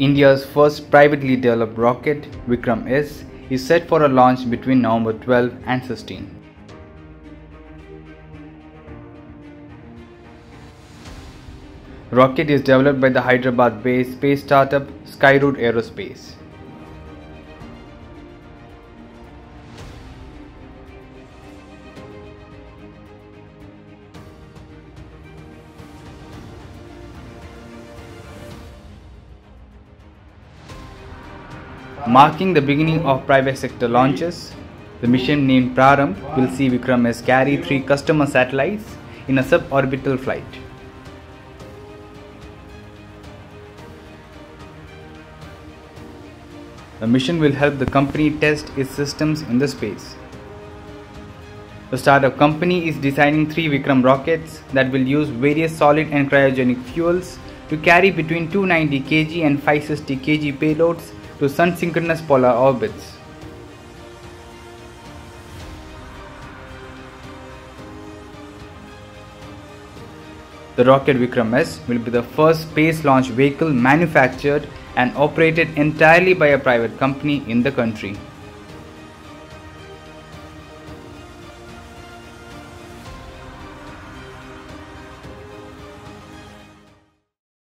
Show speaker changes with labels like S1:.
S1: India's first privately developed rocket, Vikram S, is set for a launch between November 12 and 16. Rocket is developed by the Hyderabad-based space startup Skyroot Aerospace. Marking the beginning of private sector launches, the mission named Prarambh will see Vikram S carry three customer satellites in a suborbital flight. The mission will help the company test its systems in the space. The startup company is designing three Vikram rockets that will use various solid and cryogenic fuels to carry between 290 kg and 560 kg payloads to sun synchronous polar orbits. The rocket Vikram S will be the first space launch vehicle manufactured and operated entirely by a private company in the country.